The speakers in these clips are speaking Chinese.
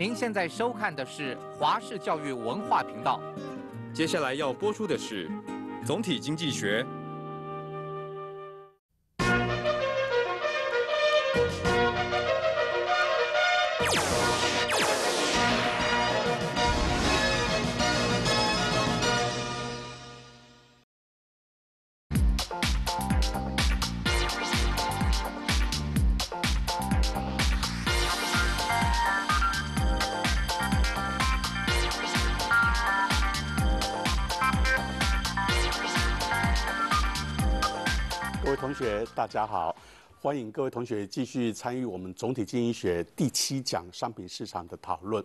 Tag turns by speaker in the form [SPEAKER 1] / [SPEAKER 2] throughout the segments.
[SPEAKER 1] 您现在收看的是华视教育文化频道。
[SPEAKER 2] 接下来要播出的是《总体经济学》。
[SPEAKER 3] 大家好！欢迎各位同学继续参与我们总体经济学第七讲商品市场的讨论。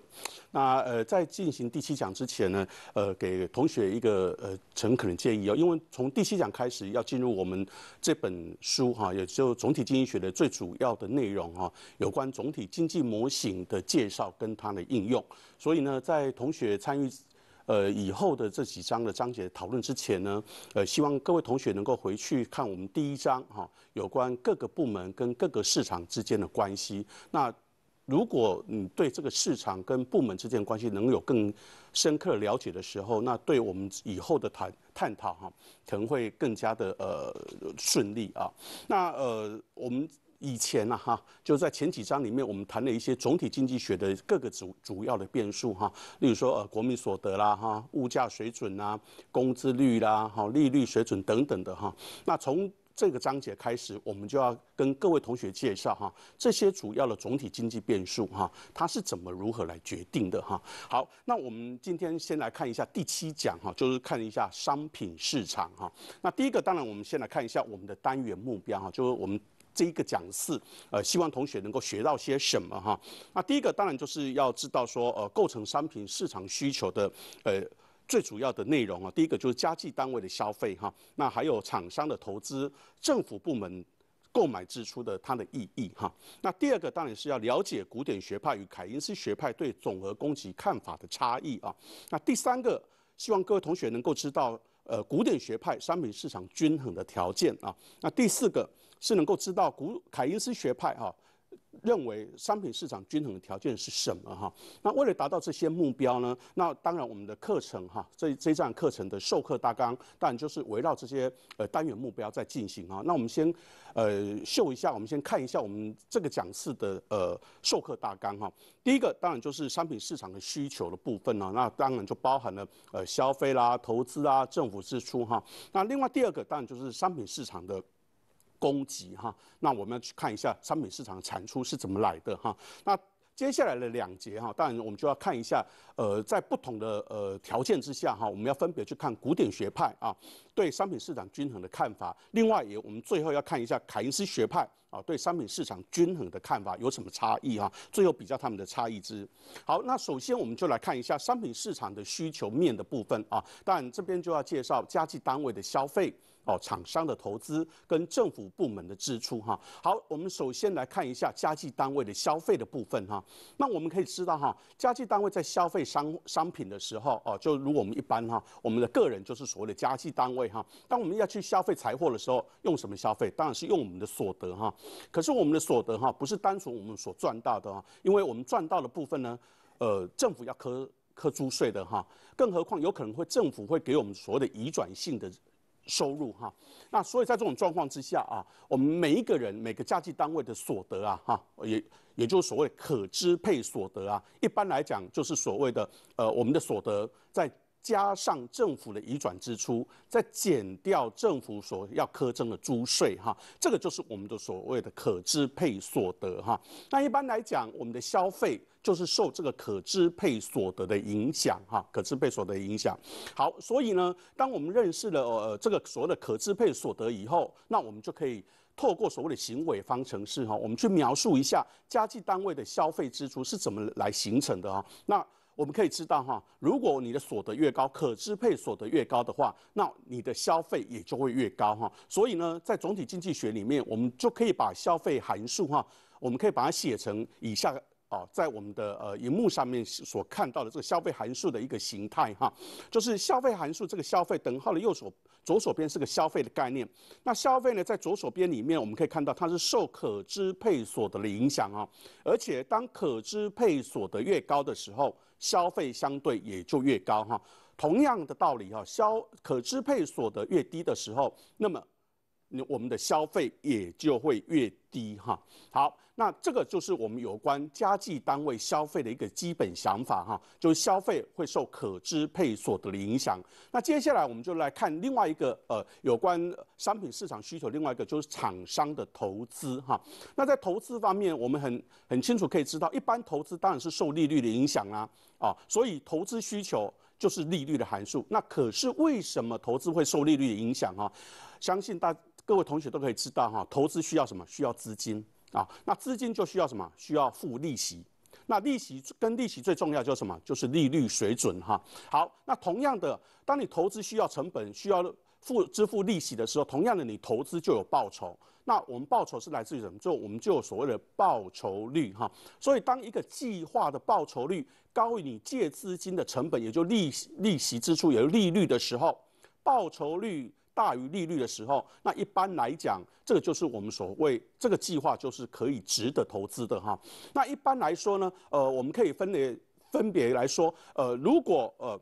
[SPEAKER 3] 那呃，在进行第七讲之前呢，呃，给同学一个呃诚恳的建议哦，因为从第七讲开始要进入我们这本书哈，也就总体经济学的最主要的内容哈，有关总体经济模型的介绍跟它的应用。所以呢，在同学参与。呃，以后的这几章的章节讨论之前呢，呃，希望各位同学能够回去看我们第一章哈，有关各个部门跟各个市场之间的关系。那如果你对这个市场跟部门之间的关系能有更深刻的了解的时候，那对我们以后的谈探讨哈，可能会更加的呃顺利啊。那呃，我们。以前呢，哈，就在前几章里面，我们谈了一些总体经济学的各个主主要的变数，哈，例如说呃国民所得啦，哈，物价水准啦，工资率啦，哈，利率水准等等的哈。那从这个章节开始，我们就要跟各位同学介绍哈，这些主要的总体经济变数哈，它是怎么如何来决定的哈。好，那我们今天先来看一下第七讲哈，就是看一下商品市场哈。那第一个，当然我们先来看一下我们的单元目标哈，就是我们。这一个讲次，呃，希望同学能够学到些什么哈？那第一个当然就是要知道说，呃，构成商品市场需求的，呃，最主要的内容啊。第一个就是家计单位的消费哈，那还有厂商的投资、政府部门购买支出的它的意义哈。那第二个当然是要了解古典学派与凯因斯学派对总和供给看法的差异啊。那第三个，希望各位同学能够知道。呃，古典学派商品市场均衡的条件啊，那第四个是能够知道古凯因斯学派哈。认为商品市场均衡的条件是什么哈？那为了达到这些目标呢？那当然我们的课程哈，这这一站课程的授课大纲，当然就是围绕这些呃单元目标在进行哈。那我们先呃秀一下，我们先看一下我们这个讲次的呃授课大纲哈。第一个当然就是商品市场的需求的部分呢，那当然就包含了呃消费啦、投资啊、政府支出哈。那另外第二个当然就是商品市场的。供给哈，那我们要去看一下商品市场产出是怎么来的哈。那接下来的两节哈，当然我们就要看一下，呃，在不同的呃条件之下哈，我们要分别去看古典学派啊对商品市场均衡的看法。另外也我们最后要看一下凯恩斯学派啊对商品市场均衡的看法有什么差异哈。最后比较他们的差异之。好，那首先我们就来看一下商品市场的需求面的部分啊。当然这边就要介绍家计单位的消费。哦，厂商的投资跟政府部门的支出哈。好，我们首先来看一下家计单位的消费的部分哈。那我们可以知道哈，家计单位在消费商商品的时候哦，就如我们一般哈，我们的个人就是所谓的家计单位哈。当我们要去消费财货的时候，用什么消费？当然是用我们的所得哈。可是我们的所得哈，不是单纯我们所赚到的哈，因为我们赚到的部分呢，呃，政府要科科租税的哈。更何况有可能会政府会给我们所谓的移转性的。收入哈，那所以在这种状况之下啊，我们每一个人每个家计单位的所得啊哈，也也就是所谓可支配所得啊，一般来讲就是所谓的呃我们的所得在。加上政府的移转支出，再减掉政府所要苛征的租税，哈，这个就是我们的所谓的可支配所得，哈。那一般来讲，我们的消费就是受这个可支配所得的影响，哈，可支配所得影响。好，所以呢，当我们认识了呃这个所谓的可支配所得以后，那我们就可以透过所谓的行为方程式，哈，我们去描述一下家计单位的消费支出是怎么来形成的，哈。那我们可以知道哈，如果你的所得越高，可支配所得越高的话，那你的消费也就会越高哈。所以呢，在总体经济学里面，我们就可以把消费函数哈，我们可以把它写成以下。哦，在我们的呃荧幕上面所看到的这个消费函数的一个形态哈，就是消费函数这个消费等号的右手左手边是个消费的概念。那消费呢，在左手边里面我们可以看到它是受可支配所得的影响啊，而且当可支配所得越高的时候，消费相对也就越高哈。同样的道理哈，消可支配所得越低的时候，那么。我们的消费也就会越低哈。好，那这个就是我们有关家计单位消费的一个基本想法哈，就是消费会受可支配所得的影响。那接下来我们就来看另外一个呃有关商品市场需求，另外一个就是厂商的投资哈。那在投资方面，我们很很清楚可以知道，一般投资当然是受利率的影响啦啊，所以投资需求就是利率的函数。那可是为什么投资会受利率的影响啊？相信大。各位同学都可以知道哈，投资需要什么？需要资金啊。那资金就需要什么？需要付利息。那利息跟利息最重要就是什么？就是利率水准哈。好，那同样的，当你投资需要成本、需要付支付利息的时候，同样的你投资就有报酬。那我们报酬是来自于什么？就我们就有所谓的报酬率哈。所以当一个计划的报酬率高于你借资金的成本，也就利利息支出也就利率的时候，报酬率。大于利率的时候，那一般来讲，这个就是我们所谓这个计划就是可以值得投资的哈。那一般来说呢，呃，我们可以分别分别来说，呃，如果呃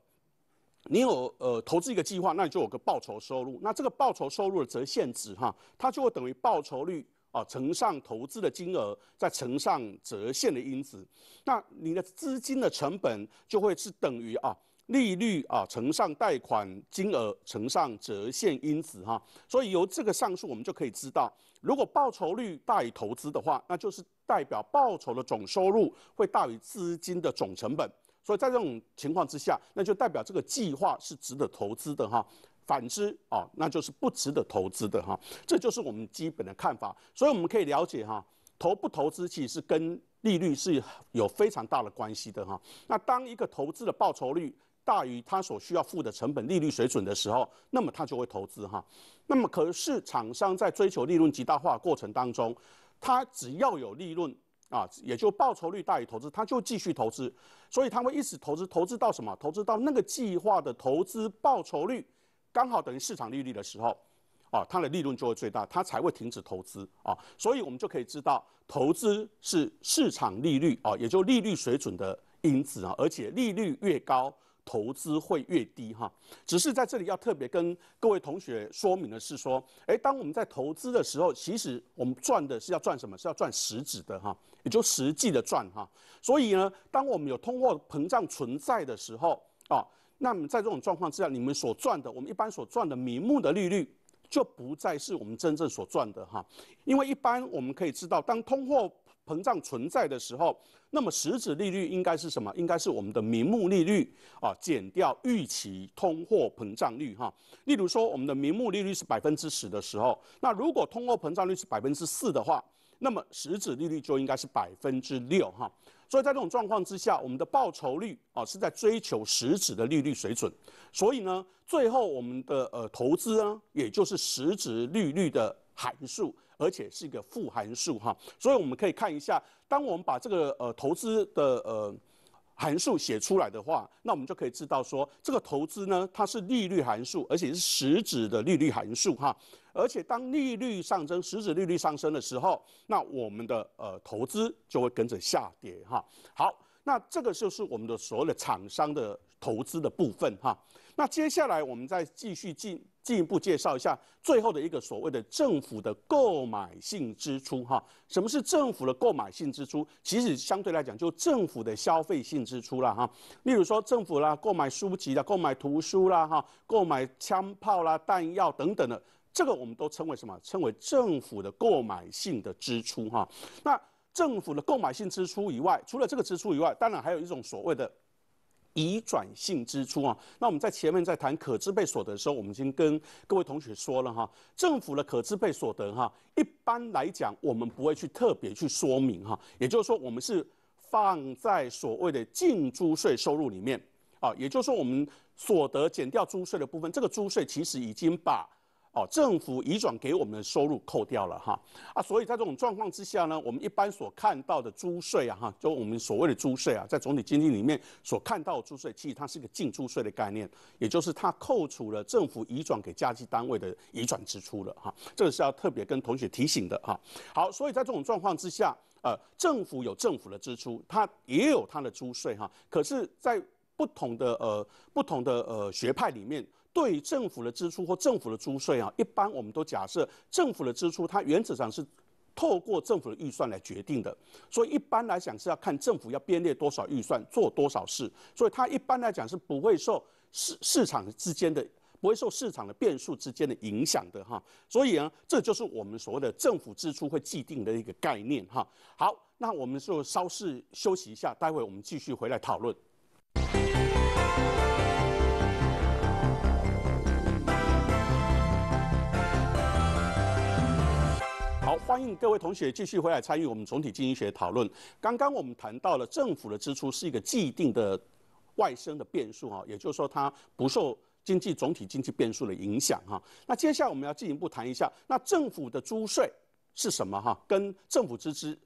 [SPEAKER 3] 你有呃投资一个计划，那你就有个报酬收入，那这个报酬收入的折现值哈，它就会等于报酬率啊乘上投资的金额，再乘上折现的因子，那你的资金的成本就会是等于啊。利率啊乘上贷款金额乘上折现因子哈，所以由这个上述我们就可以知道，如果报酬率大于投资的话，那就是代表报酬的总收入会大于资金的总成本，所以在这种情况之下，那就代表这个计划是值得投资的哈。反之啊，那就是不值得投资的哈。这就是我们基本的看法，所以我们可以了解哈，投不投资其实是跟利率是有非常大的关系的哈。那当一个投资的报酬率，大于他所需要付的成本利率水准的时候，那么他就会投资哈。那么可是厂商在追求利润极大化过程当中，他只要有利润啊，也就报酬率大于投资，他就继续投资。所以他会一直投资，投资到什么？投资到那个计划的投资报酬率刚好等于市场利率的时候，啊，它的利润就会最大，它才会停止投资啊。所以我们就可以知道，投资是市场利率啊，也就利率水准的因子啊，而且利率越高。投资会越低哈，只是在这里要特别跟各位同学说明的是说，诶，当我们在投资的时候，其实我们赚的是要赚什么？是要赚实质的哈，也就实际的赚哈。所以呢，当我们有通货膨胀存在的时候啊，那么在这种状况之下，你们所赚的，我们一般所赚的名目的利率，就不再是我们真正所赚的哈，因为一般我们可以知道，当通货膨胀存在的时候，那么实质利率应该是什么？应该是我们的名目利率啊，减掉预期通货膨胀率哈。例如说，我们的名目利率是百分之十的时候，那如果通货膨胀率是百分之四的话，那么实质利率就应该是百分之六哈。所以在这种状况之下，我们的报酬率啊是在追求实质的利率水准。所以呢，最后我们的呃投资呢，也就是实质利率的。函数，而且是一个负函数哈，所以我们可以看一下，当我们把这个呃投资的呃函数写出来的话，那我们就可以知道说，这个投资呢，它是利率函数，而且是实质的利率函数哈，而且当利率上升，实质利率上升的时候，那我们的呃投资就会跟着下跌哈。好，那这个就是我们的所有的厂商的投资的部分哈。那接下来我们再继续进。进一步介绍一下最后的一个所谓的政府的购买性支出哈，什么是政府的购买性支出？其实相对来讲，就政府的消费性支出了哈。例如说，政府啦购买书籍啦、购买图书啦哈、购买枪炮啦、弹药等等的，这个我们都称为什么？称为政府的购买性的支出哈。那政府的购买性支出以外，除了这个支出以外，当然还有一种所谓的。移转性支出啊，那我们在前面在谈可支配所得的时候，我们已经跟各位同学说了哈，政府的可支配所得哈，一般来讲我们不会去特别去说明哈，也就是说我们是放在所谓的净租税收入里面啊，也就是说我们所得减掉租税的部分，这个租税其实已经把哦，政府移转给我们的收入扣掉了哈啊，所以在这种状况之下呢，我们一般所看到的租税啊哈，就我们所谓的租税啊，在总体经济里面所看到的租税，其实它是一个净租税的概念，也就是它扣除了政府移转给家计单位的移转支出了哈，这个是要特别跟同学提醒的哈。好，所以在这种状况之下，呃，政府有政府的支出，它也有它的租税哈，可是，在不同的呃不同的呃学派里面。对政府的支出或政府的租税啊，一般我们都假设政府的支出，它原则上是透过政府的预算来决定的。所以一般来讲是要看政府要编列多少预算做多少事，所以它一般来讲是不会受市市场之间的不会受市场的变数之间的影响的哈。所以呢，这就是我们所谓的政府支出会既定的一个概念哈。好，那我们就稍事休息一下，待会我们继续回来讨论。欢迎各位同学继续回来参与我们总体经济学讨论。刚刚我们谈到了政府的支出是一个既定的外生的变数哈，也就是说它不受经济总体经济变数的影响哈。那接下来我们要进一步谈一下，那政府的租税是什么哈？跟政府支支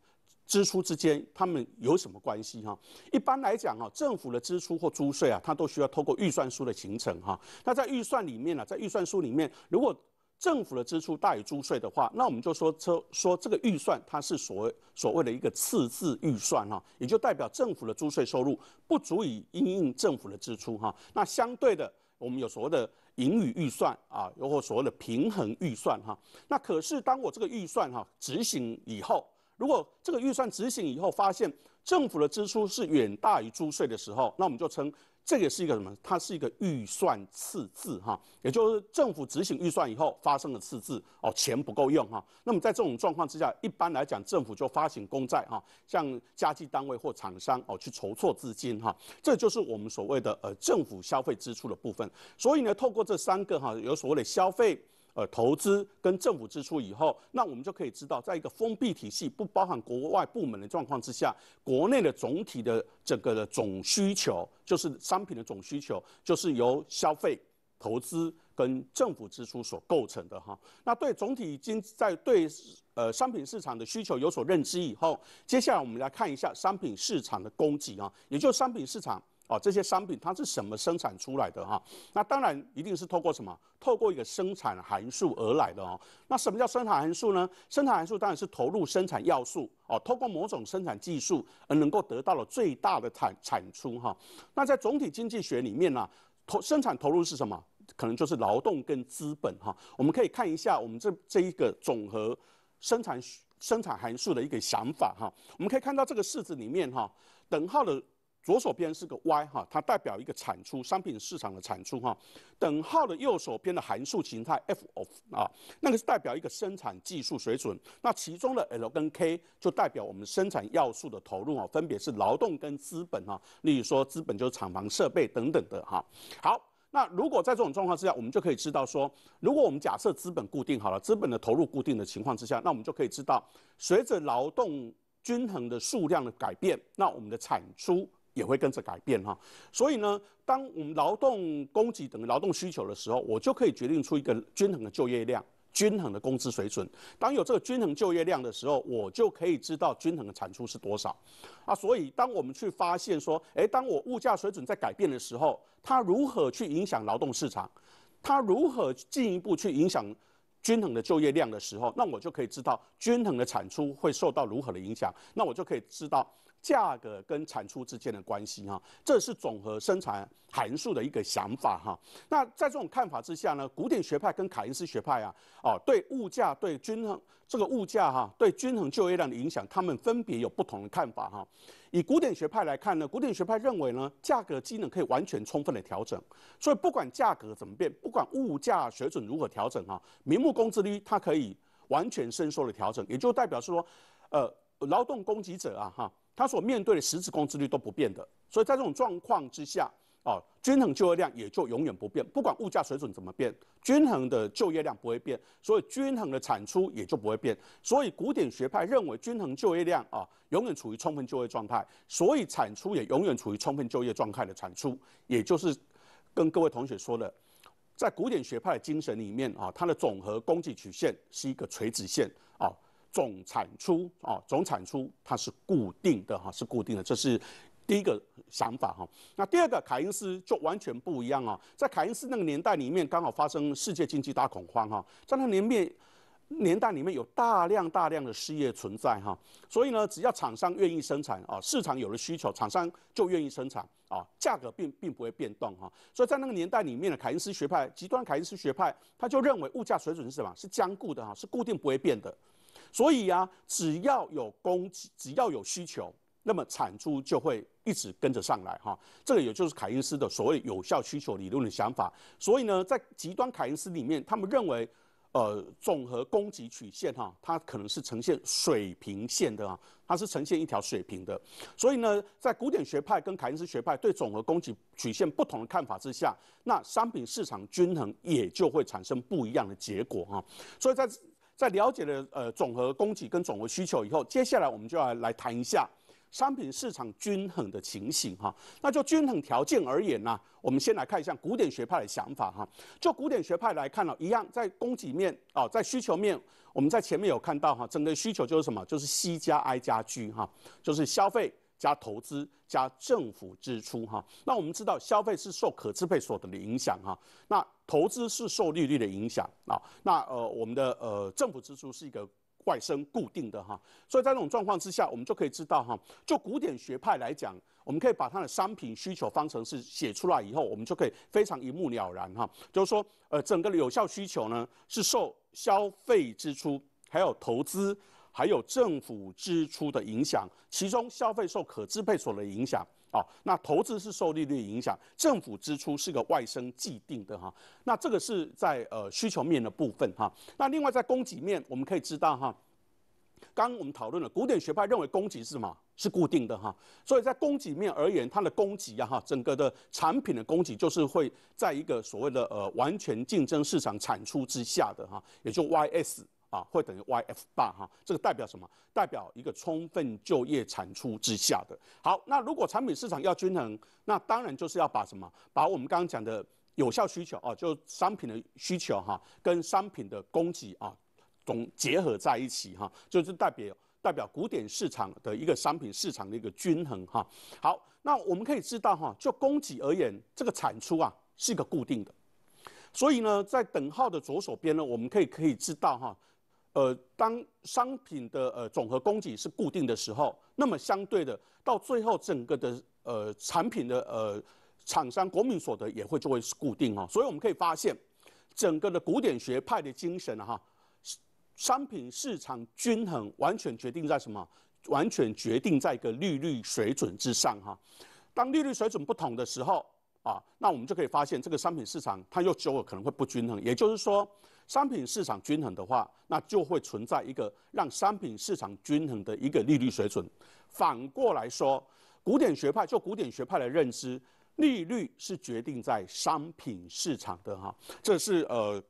[SPEAKER 3] 支出之间他们有什么关系哈？一般来讲哈，政府的支出或租税啊，它都需要透过预算书的形成哈。那在预算里面呢，在预算书里面，如果政府的支出大于租税的话，那我们就说说说这个预算它是所谓所谓的一个赤字预算哈，也就代表政府的租税收入不足以应应政府的支出哈。那相对的，我们有所谓的盈余预算啊，又或所谓的平衡预算哈。那可是当我这个预算哈执行以后，如果这个预算执行以后发现政府的支出是远大于租税的时候，那我们就称。这个是一个什么？它是一个预算赤字哈，也就是政府执行预算以后发生了赤字哦，钱不够用哈。那么在这种状况之下，一般来讲，政府就发行公债哈，向家计单位或厂商哦去筹措资金哈，这就是我们所谓的呃政府消费支出的部分。所以呢，透过这三个哈，有所谓的消费。呃，投资跟政府支出以后，那我们就可以知道，在一个封闭体系、不包含国外部门的状况之下，国内的总体的整个的总需求，就是商品的总需求，就是由消费、投资跟政府支出所构成的哈。那对总体已经在对呃商品市场的需求有所认知以后，接下来我们来看一下商品市场的供给啊，也就是商品市场。哦，这些商品它是什么生产出来的哈？那当然一定是透过什么？透过一个生产函数而来的哦。那什么叫生产函数呢？生产函数当然是投入生产要素哦，透过某种生产技术而能够得到了最大的产产出哈。那在总体经济学里面呢，投生产投入是什么？可能就是劳动跟资本哈。我们可以看一下我们这这一个总和生产生产函数的一个想法哈。我们可以看到这个式子里面哈，等号的。左手边是个 Y 哈，它代表一个产出商品市场的产出哈。等号的右手边的函数形态 F of 啊，那个是代表一个生产技术水准。那其中的 L 跟 K 就代表我们生产要素的投入啊，分别是劳动跟资本哈。例如说资本就是厂房设备等等的哈。好，那如果在这种状况之下，我们就可以知道说，如果我们假设资本固定好了，资本的投入固定的情况之下，那我们就可以知道，随着劳动均衡的数量的改变，那我们的产出。也会跟着改变哈，所以呢，当我们劳动供给等于劳动需求的时候，我就可以决定出一个均衡的就业量、均衡的工资水准。当有这个均衡就业量的时候，我就可以知道均衡的产出是多少。啊，所以当我们去发现说，诶，当我物价水准在改变的时候，它如何去影响劳动市场，它如何进一步去影响均衡的就业量的时候，那我就可以知道均衡的产出会受到如何的影响。那我就可以知道。价格跟产出之间的关系哈，这是总和生产函数的一个想法哈。那在这种看法之下呢，古典学派跟凯恩斯学派啊，哦，对物价对均衡这个物价哈，对均衡就业量的影响，他们分别有不同的看法哈。以古典学派来看呢，古典学派认为呢，价格机能可以完全充分的调整，所以不管价格怎么变，不管物价水准如何调整哈，名目工资率它可以完全伸缩的调整，也就代表是说，呃，劳动供给者啊哈。他所面对的实质工资率都不变的，所以在这种状况之下，哦，均衡就业量也就永远不变，不管物价水准怎么变，均衡的就业量不会变，所以均衡的产出也就不会变。所以古典学派认为均衡就业量啊，永远处于充分就业状态，所以产出也永远处于充分就业状态的产出，也就是跟各位同学说的，在古典学派的精神里面啊，它的总和供给曲线是一个垂直线，总产出啊，总产出它是固定的哈，是固定的，这是第一个想法哈。那第二个，凯恩斯就完全不一样啊，在凯恩斯那个年代里面，刚好发生世界经济大恐慌哈，在那年面。年代里面有大量大量的失业存在哈，所以呢，只要厂商愿意生产啊，市场有了需求，厂商就愿意生产啊，价格并并不会变动哈。所以在那个年代里面的凯恩斯学派，极端凯恩斯学派，他就认为物价水准是什么？是坚固的哈，是固定不会变的。所以呀，只要有供给，只要有需求，那么产出就会一直跟着上来哈。这个也就是凯恩斯的所谓有效需求理论的想法。所以呢，在极端凯恩斯里面，他们认为。呃，总和供给曲线哈，它可能是呈现水平线的啊，它是呈现一条水平的。所以呢，在古典学派跟凯恩斯学派对总和供给曲线不同的看法之下，那商品市场均衡也就会产生不一样的结果哈。所以在在了解了呃总和供给跟总和需求以后，接下来我们就要来谈一下。商品市场均衡的情形哈，那就均衡条件而言呢，我们先来看一下古典学派的想法哈。就古典学派来看呢，一样在供给面啊，在需求面，我们在前面有看到哈，整个需求就是什么？就是 C 加 I 加 G 哈，就是消费加投资加政府支出哈。那我们知道消费是受可支配所得的影响哈，那投资是受利率的影响啊。那呃，我们的呃政府支出是一个。外生固定的哈，所以在这种状况之下，我们就可以知道哈，就古典学派来讲，我们可以把它的商品需求方程式写出来以后，我们就可以非常一目了然哈。就是说，呃，整个的有效需求呢，是受消费支出、还有投资、还有政府支出的影响，其中消费受可支配所的影响。哦，那投资是受利率影响，政府支出是个外生既定的哈。那这个是在呃需求面的部分哈。那另外在供给面，我们可以知道哈，刚刚我们讨论了古典学派认为供给是什么？是固定的哈。所以在供给面而言，它的供给啊哈，整个的产品的供给就是会在一个所谓的呃完全竞争市场产出之下的哈，也就 Y S。啊，会等于 YF 八哈，这个代表什么？代表一个充分就业产出之下的。好，那如果产品市场要均衡，那当然就是要把什么？把我们刚刚讲的有效需求啊，就商品的需求哈，跟商品的供给啊，总结合在一起哈，就是代表代表古典市场的一个商品市场的一个均衡哈。好，那我们可以知道哈，就供给而言，这个产出啊是一个固定的，所以呢，在等号的左手边呢，我们可以可以知道哈。呃，当商品的呃总和供给是固定的时候，那么相对的，到最后整个的呃产品的呃厂商国民所得也会就会是固定哈。所以我们可以发现，整个的古典学派的精神哈，商品市场均衡完全决定在什么？完全决定在一个利率水准之上哈。当利率水准不同的时候啊，那我们就可以发现这个商品市场它又久了可能会不均衡，也就是说。商品市场均衡的话，那就会存在一个让商品市场均衡的一个利率水准。反过来说，古典学派就古典学派的认知，利率是决定在商品市场的哈，这是呃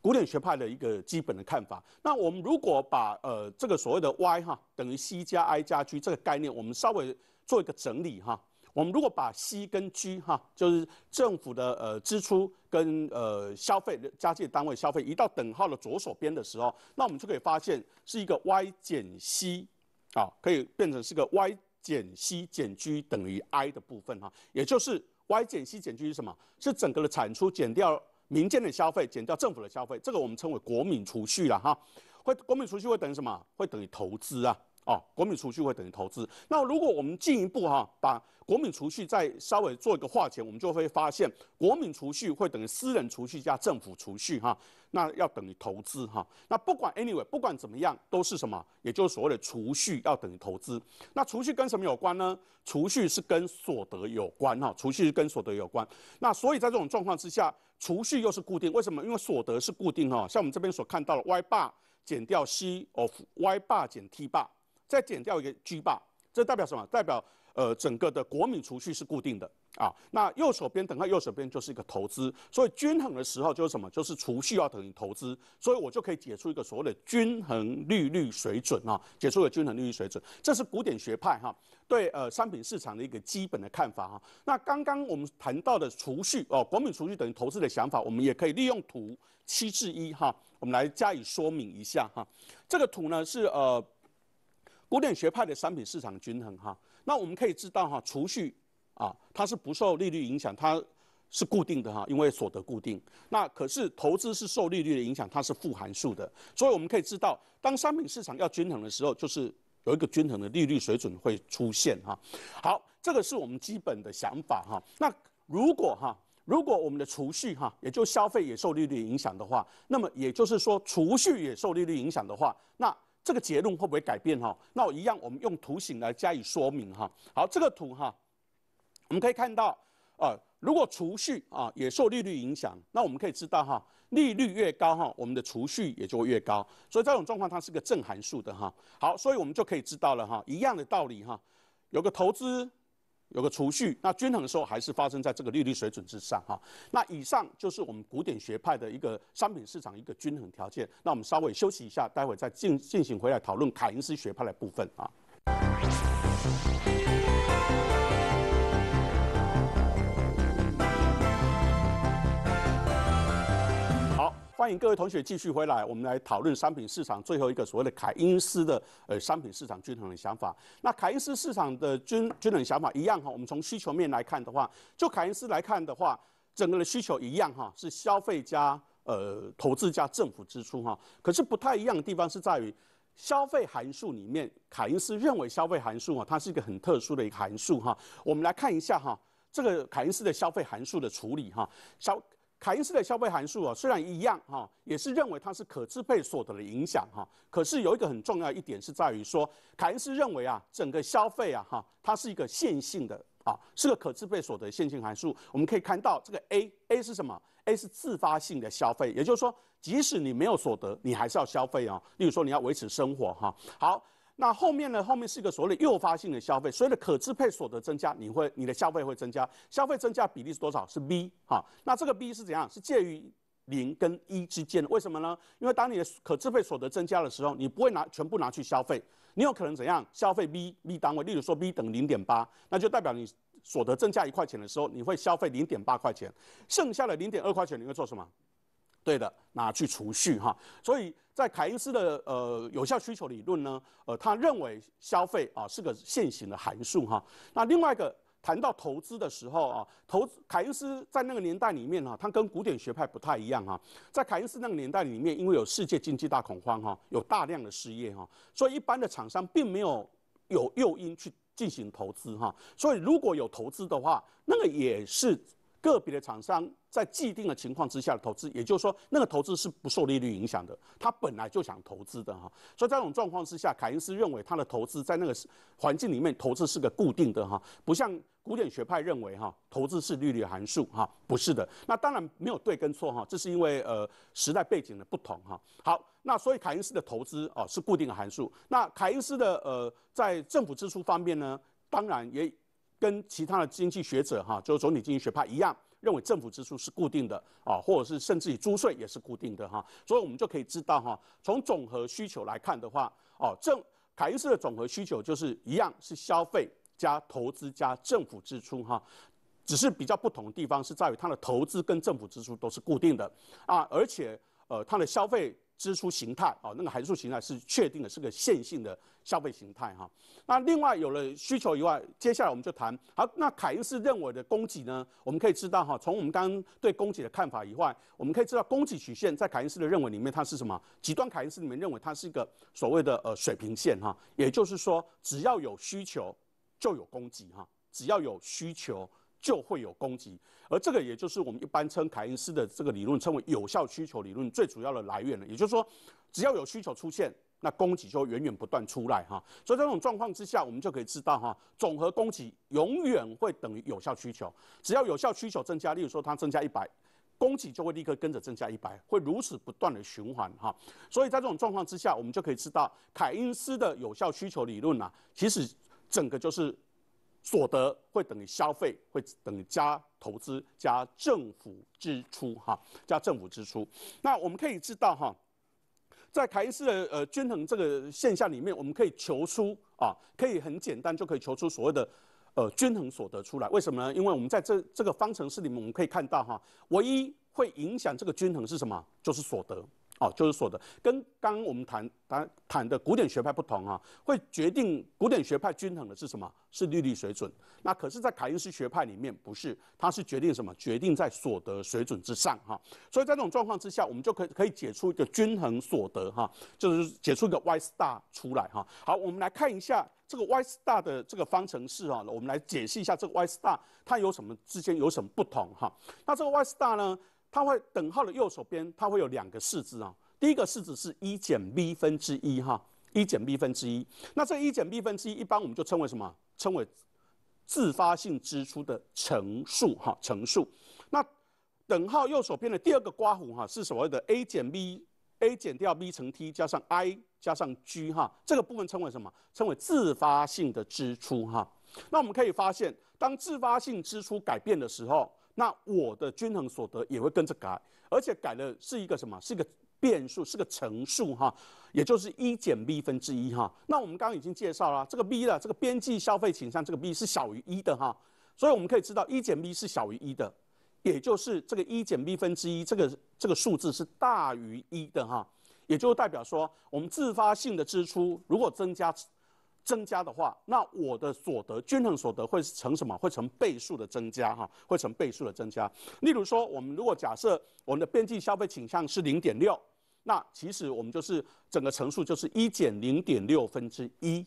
[SPEAKER 3] 古典学派的一个基本的看法。那我们如果把呃这个所谓的 Y 哈等于 C 加 I 加 G 这个概念，我们稍微做一个整理哈。我们如果把 C 跟 G 哈，就是政府的呃支出跟呃消费的加计单位消费移到等号的左手边的时候，那我们就可以发现是一个 Y 减 C，啊，可以变成是个 Y 减 C 减 G 等于 I 的部分哈，也就是 Y 减 C 减 G 是什么？是整个的产出减掉民间的消费，减掉政府的消费，这个我们称为国民储蓄了哈。会国民储蓄会等于什么？会等于投资啊。哦，国民储蓄会等于投资。那如果我们进一步哈，把国民储蓄再稍微做一个化简，我们就会发现，国民储蓄会等于私人储蓄加政府储蓄哈，那要等于投资哈。那不管 anyway，不管怎么样，都是什么？也就是所谓的储蓄要等于投资。那储蓄跟什么有关呢？储蓄是跟所得有关哈，储蓄是跟所得有关。那所以在这种状况之下，储蓄又是固定，为什么？因为所得是固定哈，像我们这边所看到的 y bar 减掉 c of y bar 减 t 八。再减掉一个 G 霸，这代表什么？代表呃整个的国民储蓄是固定的啊，那右手边等到右手边就是一个投资，所以均衡的时候就是什么？就是储蓄要等于投资，所以我就可以解出一个所谓的均衡利率水准啊，解出一个均衡利率水准，这是古典学派哈对呃商品市场的一个基本的看法哈。那刚刚我们谈到的储蓄哦，国民储蓄等于投资的想法，我们也可以利用图七至一哈，我们来加以说明一下哈。这个图呢是呃古典学派的商品市场均衡哈，那我们可以知道哈储蓄。啊，它是不受利率影响，它是固定的哈，因为所得固定。那可是投资是受利率的影响，它是负函数的。所以我们可以知道，当商品市场要均衡的时候，就是有一个均衡的利率水准会出现哈。好，这个是我们基本的想法哈。那如果哈，如果我们的储蓄哈，也就消费也受利率影响的话，那么也就是说储蓄也受利率影响的话，那这个结论会不会改变哈？那我一样，我们用图形来加以说明哈。好，这个图哈。我们可以看到，呃，如果储蓄啊也受利率影响，那我们可以知道哈，利率越高哈，我们的储蓄也就越高，所以这种状况它是个正函数的哈。好，所以我们就可以知道了哈，一样的道理哈，有个投资，有个储蓄，那均衡的时候还是发生在这个利率水准之上哈。那以上就是我们古典学派的一个商品市场一个均衡条件。那我们稍微休息一下，待会再进进行回来讨论凯恩斯学派的部分啊。欢迎各位同学继续回来，我们来讨论商品市场最后一个所谓的凯因斯的呃商品市场均衡的想法。那凯因斯市场的均均衡想法一样哈，我们从需求面来看的话，就凯因斯来看的话，整个的需求一样哈，是消费加呃投资加政府支出哈。可是不太一样的地方是在于消费函数里面，凯因斯认为消费函数啊，它是一个很特殊的一个函数哈。我们来看一下哈，这个凯因斯的消费函数的处理哈，消。凯因斯的消费函数啊，虽然一样哈，也是认为它是可支配所得的影响哈。可是有一个很重要一点是在于说，凯因斯认为啊，整个消费啊哈，它是一个线性的啊，是个可支配所得线性函数。我们可以看到这个 A，A 是什么？A 是自发性的消费，也就是说，即使你没有所得，你还是要消费啊。例如说，你要维持生活哈。好。那后面呢？后面是一个所谓的诱发性的消费，所谓的可支配所得增加，你会你的消费会增加，消费增加比例是多少？是 B 哈。那这个 B 是怎样？是介于零跟一之间的。为什么呢？因为当你的可支配所得增加的时候，你不会拿全部拿去消费，你有可能怎样？消费 B B 单位，例如说 B 等零点八，那就代表你所得增加一块钱的时候，你会消费零点八块钱，剩下的零点二块钱你会做什么？对的，拿去储蓄哈，所以在凯恩斯的呃有效需求理论呢，呃，他认为消费啊是个现行的函数哈。那另外一个谈到投资的时候啊，投资凯恩斯在那个年代里面哈，他跟古典学派不太一样哈。在凯恩斯那个年代里面，因为有世界经济大恐慌哈，有大量的失业哈，所以一般的厂商并没有有诱因去进行投资哈。所以如果有投资的话，那个也是个别的厂商。在既定的情况之下的投资，也就是说，那个投资是不受利率影响的，他本来就想投资的哈。所以在这种状况之下，凯恩斯认为他的投资在那个环境里面，投资是个固定的哈，不像古典学派认为哈，投资是利率函数哈，不是的。那当然没有对跟错哈，这是因为呃时代背景的不同哈。好，那所以凯恩斯的投资哦是固定的函数。那凯恩斯的呃在政府支出方面呢，当然也跟其他的经济学者哈，就是总体经济学派一样。认为政府支出是固定的啊，或者是甚至于租税也是固定的哈，所以我们就可以知道哈，从总和需求来看的话，哦，政凯恩斯的总和需求就是一样是消费加投资加政府支出哈，只是比较不同的地方是在于它的投资跟政府支出都是固定的啊，而且呃它的消费。支出形态啊，那个函数形态是确定的，是个线性的消费形态哈。那另外有了需求以外，接下来我们就谈好。那凯恩斯认为的供给呢？我们可以知道哈，从我们刚刚对供给的看法以外，我们可以知道供给曲线在凯恩斯的认为里面，它是什么？极端凯恩斯里面认为它是一个所谓的呃水平线哈，也就是说，只要有需求就有供给哈，只要有需求。就会有供给，而这个也就是我们一般称凯恩斯的这个理论称为有效需求理论最主要的来源了。也就是说，只要有需求出现，那供给就源源不断出来哈。所以在这种状况之下，我们就可以知道哈，总和供给永远会等于有效需求。只要有效需求增加，例如说它增加一百，供给就会立刻跟着增加一百，会如此不断的循环哈。所以在这种状况之下，我们就可以知道凯恩斯的有效需求理论呐，其实整个就是。所得会等于消费，会等于加投资加政府支出哈，加政府支出。那我们可以知道哈，在凯恩斯的呃均衡这个现象里面，我们可以求出啊，可以很简单就可以求出所谓的呃均衡所得出来。为什么呢？因为我们在这这个方程式里面，我们可以看到哈，唯一会影响这个均衡是什么？就是所得。哦，就是所得，跟刚刚我们谈谈谈的古典学派不同啊，会决定古典学派均衡的是什么？是利率水准。那可是，在凯恩斯学派里面不是，它是决定什么？决定在所得水准之上哈。所以在这种状况之下，我们就可以可以解出一个均衡所得哈，就是解出一个 Y star 出来哈。好，我们来看一下这个 Y star 的这个方程式啊，我们来解释一下这个 Y star 它有什么之间有什么不同哈。那这个 Y star 呢？它会等号的右手边，它会有两个式子啊。第一个式子是一减 b 分之一哈，一减 b 分之一。那这一减 b 分之一，一般我们就称为什么？称为自发性支出的乘数哈，乘数。那等号右手边的第二个刮弧哈，是所谓的 a 减 b，a 减掉 b 乘 t 加上 i 加上 g 哈，这个部分称为什么？称为自发性的支出哈。那我们可以发现，当自发性支出改变的时候，那我的均衡所得也会跟着改，而且改的是一个什么？是一个变数，是个乘数哈，也就是一减 b 分之一哈。那我们刚刚已经介绍了，这个 b 的这个边际消费倾向，这个 b 是小于一的哈，所以我们可以知道一减 b 是小于一的，也就是这个一减 b 分之一这个这个数字是大于一的哈，也就代表说我们自发性的支出如果增加。增加的话，那我的所得均衡所得会成什么？会成倍数的增加哈，会成倍数的增加。例如说，我们如果假设我们的边际消费倾向是零点六，那其实我们就是整个乘数就是一减零点六分之一，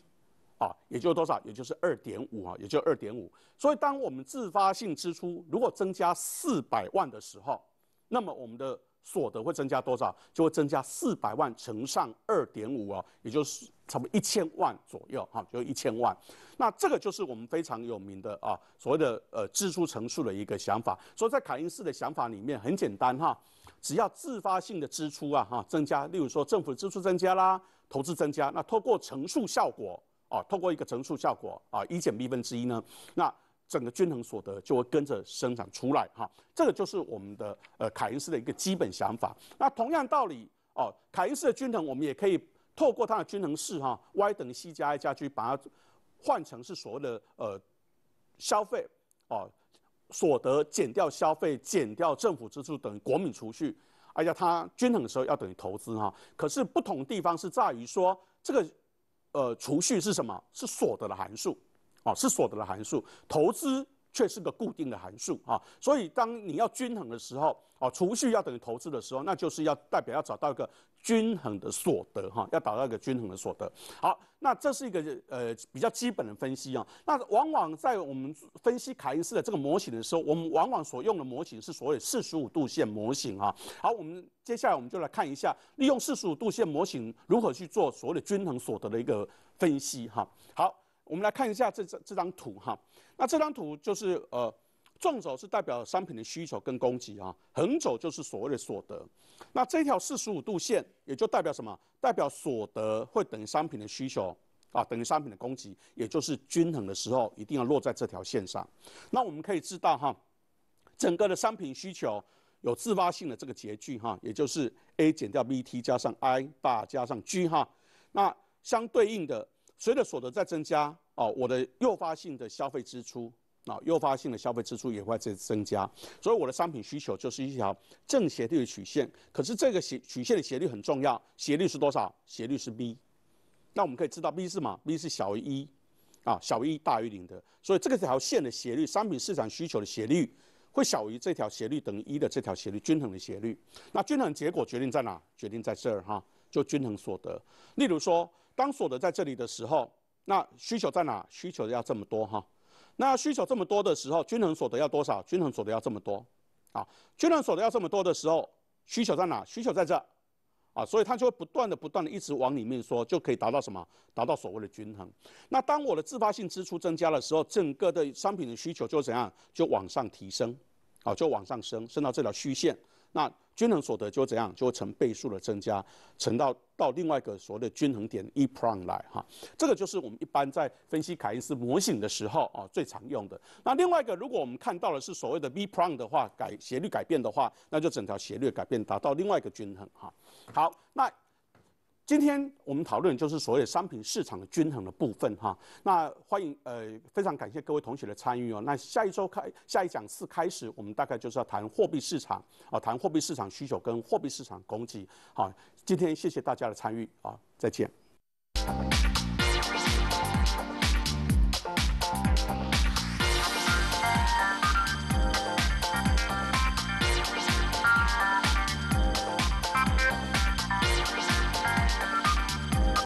[SPEAKER 3] 啊，也就是多少？也就是二点五啊，也就二点五。所以，当我们自发性支出如果增加四百万的时候，那么我们的所得会增加多少？就会增加四百万乘上二点五啊，也就是。差不多一千万左右，哈，就一千万。那这个就是我们非常有名的啊，所谓的呃支出乘数的一个想法。所以在凯恩斯的想法里面很简单哈，只要自发性的支出啊哈增加，例如说政府支出增加啦，投资增加，那透过乘数效果啊，透过一个乘数效果啊，一减 b 分之一呢，那整个均衡所得就会跟着生长出来哈。这个就是我们的呃凯恩斯的一个基本想法。那同样道理哦，凯恩斯的均衡我们也可以。透过它的均衡式哈，y 等于 c 加 i 加 g，把它换成是所谓的呃消费哦所得减掉消费减掉政府支出等于国民储蓄，而且它均衡的时候要等于投资哈。可是不同地方是在于说这个呃储蓄是什么？是所得的函数哦，是所得的函数，投资。却是个固定的函数啊，所以当你要均衡的时候，哦，储蓄要等于投资的时候，那就是要代表要找到一个均衡的所得哈，要找到一个均衡的所得。好，那这是一个呃比较基本的分析啊。那往往在我们分析凯恩斯的这个模型的时候，我们往往所用的模型是所谓四十五度线模型啊。好，我们接下来我们就来看一下，利用四十五度线模型如何去做所谓的均衡所得的一个分析哈。好。我们来看一下这这这张图哈，那这张图就是呃，纵轴是代表商品的需求跟供给啊，横轴就是所谓的所得。那这条四十五度线也就代表什么？代表所得会等于商品的需求啊，等于商品的供给，也就是均衡的时候一定要落在这条线上。那我们可以知道哈，整个的商品需求有自发性的这个截距哈，也就是 A 减掉 B T 加上 I 大加上 G 哈，那相对应的。随着所得在增加，哦，我的诱发性的消费支出，啊，诱发性的消费支出也会在增加，所以我的商品需求就是一条正斜率的曲线。可是这个斜曲线的斜率很重要，斜率是多少？斜率是 b。那我们可以知道 b 是什么？b 是小于一，啊，小于一大于零的。所以这个条线的斜率，商品市场需求的斜率会小于这条斜率等于一的这条斜率均衡的斜率。那均衡结果决定在哪？决定在这儿哈，就均衡所得。例如说。当所得在这里的时候，那需求在哪？需求要这么多哈，那需求这么多的时候，均衡所得要多少？均衡所得要这么多，啊，均衡所得要这么多的时候，需求在哪？需求在这，啊，所以它就会不断的、不断的一直往里面说，就可以达到什么？达到所谓的均衡。那当我的自发性支出增加的时候，整个的商品的需求就怎样？就往上提升，啊，就往上升，升到这条虚线，那均衡所得就怎样，就会成倍数的增加，乘到到另外一个所谓的均衡点 e prime 来哈，这个就是我们一般在分析凯恩斯模型的时候啊最常用的。那另外一个，如果我们看到的是所谓的 v prime 的话，改斜率改变的话，那就整条斜率改变达到另外一个均衡哈。好，那。今天我们讨论就是所谓商品市场的均衡的部分哈。那欢迎呃非常感谢各位同学的参与哦。那下一周开下一讲次开始，我们大概就是要谈货币市场啊，谈货币市场需求跟货币市场供给。好，今天谢谢大家的参与啊，再见。